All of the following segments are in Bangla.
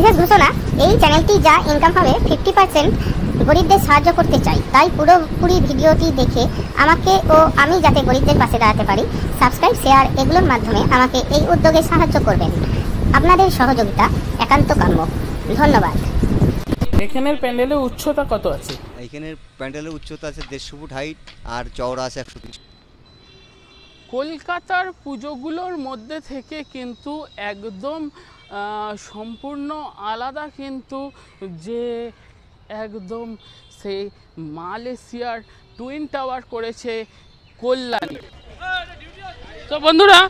বিশেষ ঘোষণা এই চ্যানেলটি যা ইনকাম হবে ফিফটি পার্সেন্ট গরিবদের সাহায্য করতে চাই। তাই পুরোপুরি ভিডিওটি দেখে আমাকে ও আমি যাতে গরিবদের পাশে দাঁড়াতে পারি সাবস্ক্রাইব শেয়ার এগুলোর মাধ্যমে আমাকে এই উদ্যোগে সাহায্য করবেন। আপনাদের সহযোগিতা একান্ত কাম্য। ধন্যবাদ। এখানের প্যান্ডেলের উচ্চতা কত আছে? এখানের প্যান্ডেলের উচ্চতা আছে দেড়শো ফুট হাইট আর চওড়া আছে একশো কলকাতার পুজোগুলোর মধ্যে থেকে কিন্তু একদম সম্পূর্ণ আলাদা কিন্তু যে একদম সেই মালয়েশিয়ার টুইন টাওয়ার করেছে কল্যাণী। তো বন্ধুরা,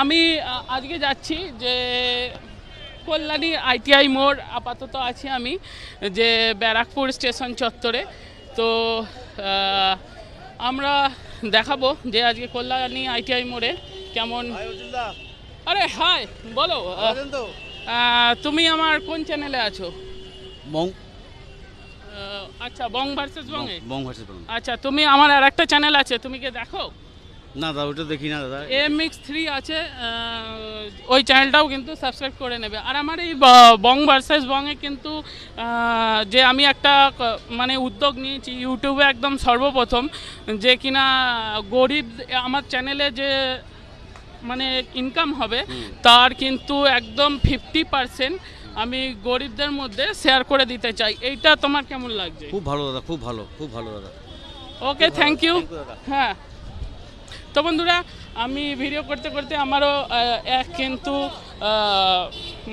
আমি আজকে যাচ্ছি যে কল্যাণী আইটিআই মোড়, আপাতত আছি আমি, যে ব্যারাকপুর স্টেশন চত্বরে। তো আমরা দেখাবো যে আজকে কল্যাণী আইটিআই মোড়ে কেমন আরে হাই বলো তুমি আমার কোন চ্যানেলে আছো? বং। আচ্ছা বং ভার্সেস বঙ্গে বং ভার্সেস বং। আচ্ছা তুমি আমার আর একটা চ্যানেল আছে তুমি কি দেখো? না দাদা ওটা দেখি না দাদা। এম এক্স থ্রি আছে ওই চ্যানেলটাও কিন্তু সাবস্ক্রাইব করে নেবে। আর আমার এই বং ভার্সেস বংয়ে কিন্তু যে আমি একটা মানে উদ্যোগ নিয়েছি ইউটিউবে একদম সর্বপ্রথম যে কিনা গরিব আমার চ্যানেলে যে মানে ইনকাম হবে তার কিন্তু একদম ফিফটি পার্সেন্ট আমি গরিবদের মধ্যে শেয়ার করে দিতে চাই। এইটা তোমার কেমন লাগছে? খুব ভালো দাদা খুব ভালো খুব ভালো দাদা। Okay thank you. হ্যাঁ। তো বন্ধুরা আমি ভিডিও করতে করতে আমারও এক কিন্তু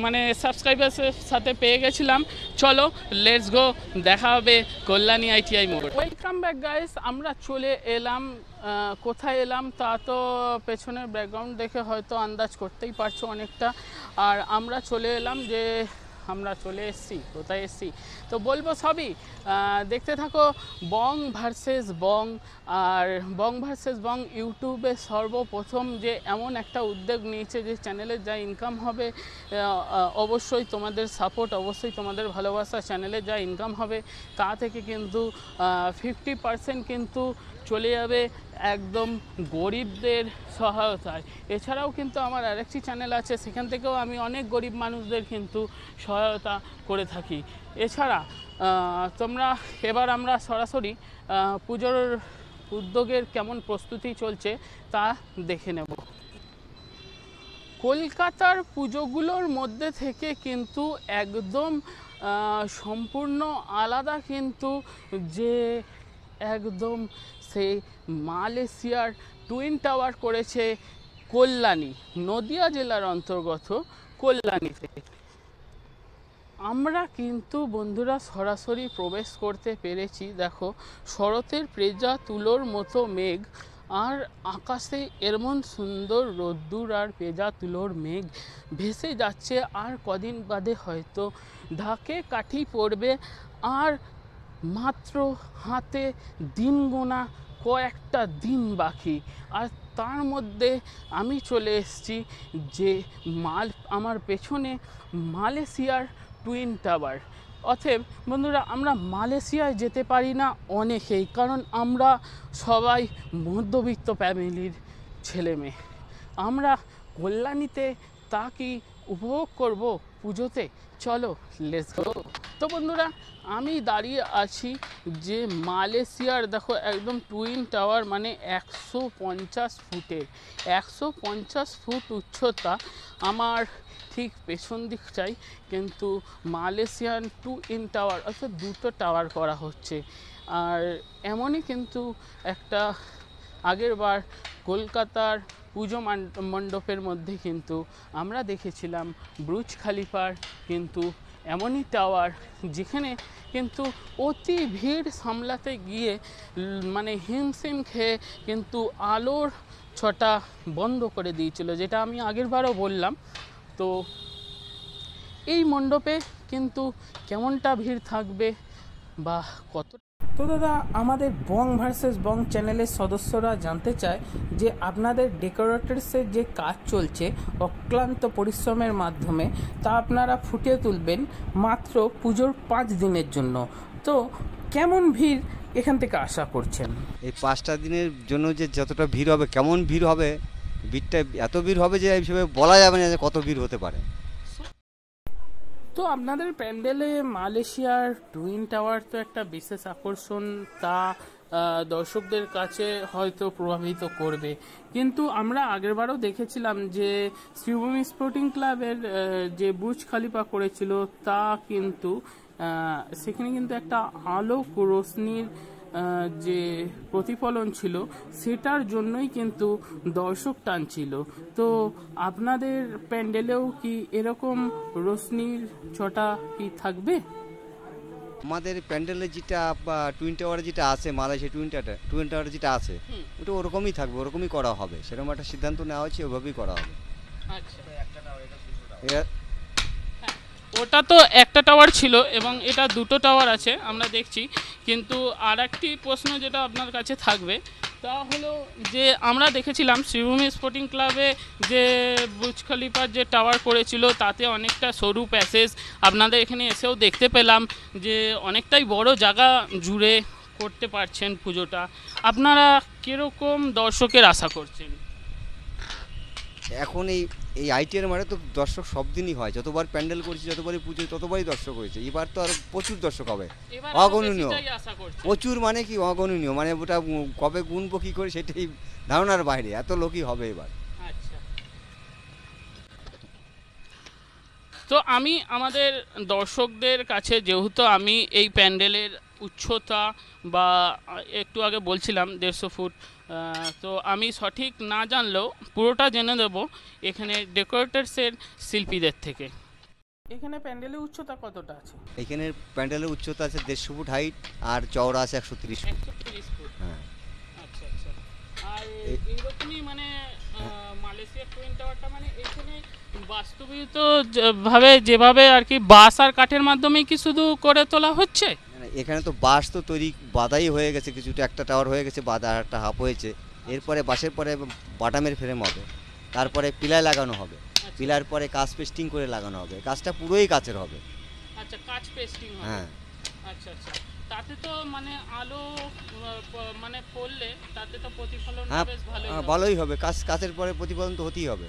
মানে সাবস্ক্রাইবার্সের সাথে পেয়ে গেছিলাম। চলো লেটস গো দেখা হবে কল্যাণী আইটিআই মোড়। ওয়েলকাম ব্যাক গাইস আমরা চলে এলাম কোথায় এলাম তা তো পেছনের ব্যাকগ্রাউন্ড দেখে হয়তো আন্দাজ করতেই পারছ অনেকটা। আর আমরা চলে এলাম যে আমরা চলে এসেছি, কোথায় এসেছি? তো বলব সবই। দেখতে থাকো বং ভার্সেস বং, আর বং ভার্সেস বং ইউটিউবে সর্বপ্রথম যে এমন একটা উদ্যোগ নিয়েছে যে চ্যানেলের যা ইনকাম হবে অবশ্যই তোমাদের সাপোর্ট অবশ্যই তোমাদের ভালোবাসা চ্যানেলে যা ইনকাম হবে, তা থেকে কিন্তু ফিফটি পার্সেন্ট কিন্তু চলে যাবে একদম গরিবদের সহায়তায়। এছাড়াও কিন্তু আমার আরেকটি চ্যানেল আছে, সেখান থেকেও আমি অনেক গরিব মানুষদের কিন্তু সহায়তা করে থাকি। এছাড়া তোমরা, এবার আমরা সরাসরি পুজোর উদ্যোগের কেমন প্রস্তুতি চলছে তা দেখে নেব। কলকাতার পুজোগুলোর মধ্যে থেকে কিন্তু একদম সম্পূর্ণ আলাদা কিন্তু যে একদম সেই মালয়েশিয়ার টুইন টাওয়ার করেছে কল্যাণী, নদিয়া জেলার অন্তর্গত কল্যাণীতে। আমরা কিন্তু বন্ধুরা সরাসরি প্রবেশ করতে পেরেছি, দেখো, শরতের প্রেজা তুলোর মতো মেঘ আর আকাশে এমন সুন্দর রোদ্দুর আর পেজা তুলোর মেঘ ভেসে যাচ্ছে আর কদিন বাদে হয়তো ঢাকে কাঠি পড়বে আর মাত্র হাতে দিন গোনা কয়েকটা দিন বাকি। আর তার মধ্যে আমি চলে এসেছি যে মাল, আমার পেছনে মালয়েশিয়ার টুইন টাওয়ার। অতএব বন্ধুরা, আমরা মালয়েশিয়ায় যেতে পারি না অনেকেই, কারণ আমরা সবাই মধ্যবিত্ত ফ্যামিলির ছেলে মেয়ে। আমরা কল্যাণীতে তা কি উপভোগ করব পুজোতে? চলো লেস গো তো বন্ধুরা, আমি দাঁড়িয়ে আছি যে মালয়েশিয়ার, দেখো একদম টুইন টাওয়ার মানে একশো পঞ্চাশ ফুটের। একশো পঞ্চাশ ফুট উচ্চতা আমার ঠিক পেছন দিক চাই, কিন্তু মালয়েশিয়ান টু ইন টাওয়ার অর্থাৎ দুটো টাওয়ার করা হচ্ছে। আর এমনই কিন্তু একটা আগের বার কলকাতার পুজো মণ্ডপের মধ্যে কিন্তু আমরা দেখেছিলাম ব্রুজ খালিফার কিন্তু এমনই টাওয়ার যেখানে কিন্তু অতি ভিড় সামলাতে গিয়ে মানে হিমশিম খেয়ে কিন্তু আলোর ছটা বন্ধ করে দিয়েছিল, যেটা আমি আগের বারও বললাম। তো এই মণ্ডপে কিন্তু কেমনটা ভিড় থাকবে বা কত তো দাদা আমাদের বং ভার্সেস বং চ্যানেলের সদস্যরা জানতে চায় যে আপনাদের ডেকোরেটরসের যে কাজ চলছে অক্লান্ত পরিশ্রমের মাধ্যমে, তা আপনারা ফুটিয়ে তুলবেন মাত্র পুজোর পাঁচ দিনের জন্য। তো কেমন ভিড় এখান থেকে আশা করছেন? এই পাঁচটা দিনের জন্য যে যতটা ভিড় হবে, কেমন ভিড় হবে, ভিড়টা এত ভিড় হবে যে হিসেবে বলা যাবে না যে কত ভিড় হতে পারে। তো আপনাদের প্যান্ডেলে মালয়েশিয়ার টুইন টাওয়ার তো একটা বিশেষ আকর্ষণ, তা দর্শকদের কাছে হয়তো প্রভাবিত করবে। কিন্তু আমরা আগেরবারও দেখেছিলাম যে শ্রীভূমি স্পোর্টিং ক্লাবের যে বুজ খালিফা করেছিল, তা কিন্তু সেখানে কিন্তু একটা আলোক রোশনির যে প্রতিফলন ছিল সেটার জন্যই কিন্তু দর্শক টানছিল। তো আপনাদের প্যান্ডেলেও কি এরকম রোশনির ছটা কি থাকবে? আমাদের প্যান্ডেলে যেটা বা টুইন টাওয়ারে যেটা আছে মালয়েশিয়া টুইন টাওয়ার টুইন টাওয়ারে যেটা আছে ওটা ওরকমই থাকবে ওরকমই করা হবে। সেরকম একটা সিদ্ধান্ত নেওয়া হয়েছে ওভাবেই করা হবে। আচ্ছা। ওটা তো একটা টাওয়ার ছিল এবং এটা দুটো টাওয়ার আছে, আমরা দেখছি। কিন্তু আর একটি প্রশ্ন যেটা আপনার কাছে থাকবে, তা হলো যে আমরা দেখেছিলাম শ্রীভূমি স্পোর্টিং ক্লাবে যে বুর্জ খলিফার যে টাওয়ার করেছিল তাতে অনেকটা সরু প্যাসেজ আপনাদের এখানে এসেও দেখতে পেলাম যে অনেকটাই বড় জায়গা জুড়ে করতে পারছেন পুজোটা। আপনারা কীরকম দর্শকের আশা করছেন? এখন এই এই আইটিআর মানে তো দর্শক সব দিনই হয়। যতবার প্যান্ডেল করছি যতবারই পুজো ততবারই দর্শক হয়েছে। এবার তো আর প্রচুর দর্শক হবে। অগণনীয়। প্রচুর মানে কি অগণনীয়? মানে ওটা কবে গুনবো কী করে সেটাই ধারণার বাইরে। এত লোকই হবে এবার। আচ্ছা। তো আমি আমাদের দর্শকদের কাছে যেহেতু আমি এই প্যান্ডেলের উচ্চতা বা একটু আগে বলছিলাম দেড়শো ফুট তো আমি সঠিক না জানলেও পুরোটা জেনে দেব এখানে ডেকোরেটার্সের শিল্পীদের থেকে। এখানে প্যান্ডেলের উচ্চতা কতটা আছে? এখানে প্যান্ডেলের উচ্চতা আছে দেড়শো ফুট হাইট আর চওড়া আছে একশো তিরিশ ফুট। হ্যাঁ। আচ্ছা আচ্ছা। আর এইরকমই মানে মালয়েশিয়ার টুইন টাওয়ারটা মানে এখানে বাস্তবিত ভাবে যেভাবে আর কি বাঁশ আর কাঠের মাধ্যমেই কি শুধু করে তোলা হচ্ছে? এখানে তো বাঁশ তো তৈরি বাদাই হয়ে গেছে কিছুটা একটা টাওয়ার হয়ে গেছে বাদা আর একটা হাফ হয়েছে। এরপরে বাঁশের পরে বাটামের ফ্রেম হবে তারপরে পিলার লাগানো হবে। পিলার পরে কাজ পেস্টিং করে লাগানো হবে। কাজটা পুরোই কাচের হবে। আচ্ছা কাচ পেস্টিং হবে। হ্যাঁ। আচ্ছা আচ্ছা। তাতে তো মানে আলো মানে পড়লে তাতে তো প্রতিফলন হ্যাঁ বেশ ভালোই হ্যাঁ, হবে। ভালোই হবে। কাজ কাচের পরে প্রতিফলন তো হতেই হবে।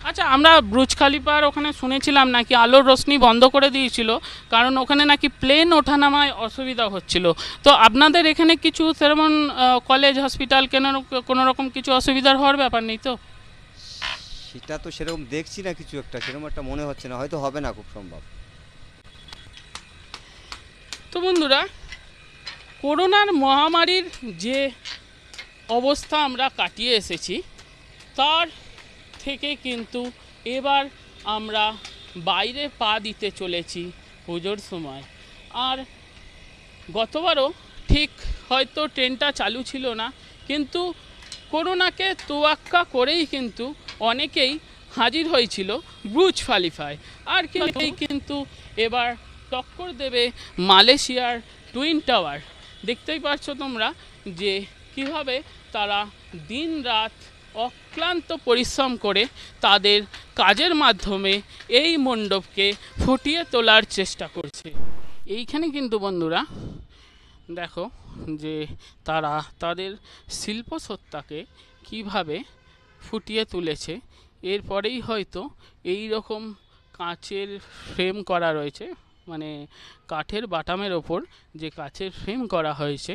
আচ্ছা। আমরা ব্রুজ খালিপার ওখানে শুনেছিলাম নাকি আলোর রোশনি বন্ধ করে দিয়েছিল কারণ ওখানে নাকি প্লেন ওঠানামায় অসুবিধা হচ্ছিল তো আপনাদের এখানে কিছু সেরকম কলেজ হসপিটাল কেন কোনো রকম কিছু অসুবিধার হওয়ার ব্যাপার নেই তো সেটা তো সেরকম দেখছি না কিছু একটা সেরকম একটা মনে হচ্ছে না হয়তো হবে না খুব সম্ভব তো বন্ধুরা করোনার মহামারীর যে অবস্থা আমরা কাটিয়ে এসেছি তার থেকে কিন্তু এবার আমরা বাইরে পা দিতে চলেছি পুজোর সময়। আর গতবারও ঠিক হয়তো ট্রেনটা চালু ছিল না কিন্তু করোনাকে তোয়াক্কা করেই কিন্তু অনেকেই হাজির হয়েছিল ব্রুজ ফালিফায়। আর কেউই কিন্তু এবার টক্কর দেবে মালয়েশিয়ার টুইন টাওয়ার। দেখতেই পারছ তোমরা যে কীভাবে তারা দিন রাত অক্লান্ত পরিশ্রম করে তাদের কাজের মাধ্যমে এই মণ্ডপকে ফুটিয়ে তোলার চেষ্টা করছে। এইখানে কিন্তু বন্ধুরা, দেখো যে তারা তাদের শিল্পসত্তাকে কীভাবে ফুটিয়ে তুলেছে। এরপরেই হয়তো এই রকম কাঁচের ফ্রেম করা রয়েছে। মানে কাঠের বাটামের ওপর যে কাচের ফ্রেম করা হয়েছে,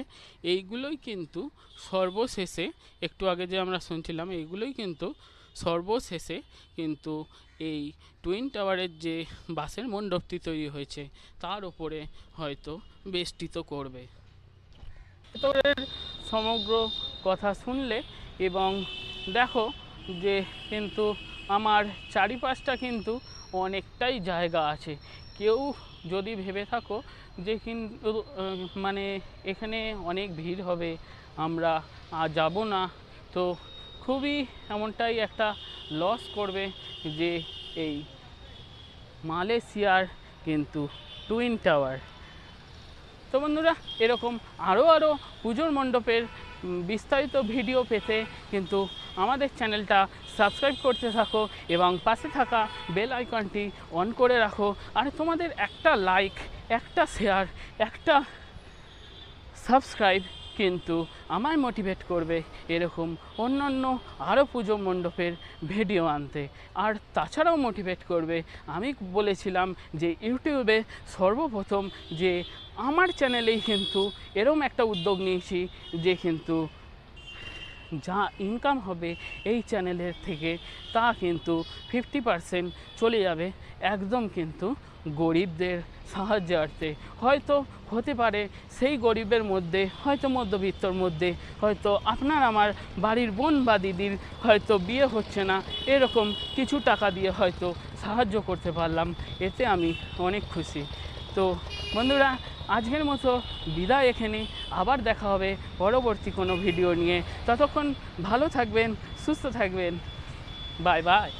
এইগুলোই কিন্তু সর্বশেষে, একটু আগে যে আমরা শুনছিলাম, এইগুলোই কিন্তু সর্বশেষে কিন্তু এই টুইন টাওয়ারের যে বাসের মণ্ডপটি তৈরি হয়েছে, তার ওপরে হয়তো বেষ্টিত করবে। সমগ্র কথা শুনলে এবং দেখো যে কিন্তু আমার চারিপাশটা কিন্তু অনেকটাই জায়গা আছে। কেউ যদি ভেবে থাকো যে কিন্তু মানে এখানে অনেক ভিড় হবে, আমরা যাব না, তো খুবই এমনটাই একটা লস করবে যে এই মালয়েশিয়ার কিন্তু টুইন টাওয়ার তো বন্ধুরা, এরকম আরও আরও পুজোর মণ্ডপের বিস্তারিত ভিডিও পেতে কিন্তু আমাদের চ্যানেলটা সাবস্ক্রাইব করতে থাকো এবং পাশে থাকা বেল আইকনটি অন করে রাখো। আর তোমাদের একটা লাইক, একটা শেয়ার, একটা সাবস্ক্রাইব কিন্তু আমায় মোটিভেট করবে এরকম অন্যান্য আরও পুজো মণ্ডপের ভিডিও আনতে। আর তাছাড়াও মোটিভেট করবে, আমি বলেছিলাম যে ইউটিউবে সর্বপ্রথম যে আমার চ্যানেলেই কিন্তু এরম একটা উদ্যোগ নিয়েছি যে কিন্তু যা ইনকাম হবে এই চ্যানেলের থেকে, তা কিন্তু ফিফটি পারসেন্ট চলে যাবে একদম কিন্তু গরিবদের সাহায্যার্থে। হয়তো হতে পারে সেই গরিবের মধ্যে, হয়তো মধ্যবিত্তর মধ্যে, হয়তো আপনার আমার বাড়ির বোন বা দিদির হয়তো বিয়ে হচ্ছে না, এরকম কিছু টাকা দিয়ে হয়তো সাহায্য করতে পারলাম, এতে আমি অনেক খুশি। তো বন্ধুরা, আজকের মতো বিদায় এখানে। আবার দেখা হবে পরবর্তী কোনো ভিডিও নিয়ে। ততক্ষণ ভালো থাকবেন, সুস্থ থাকবেন। Bye bye.